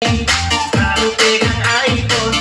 Baru pegang iPhone,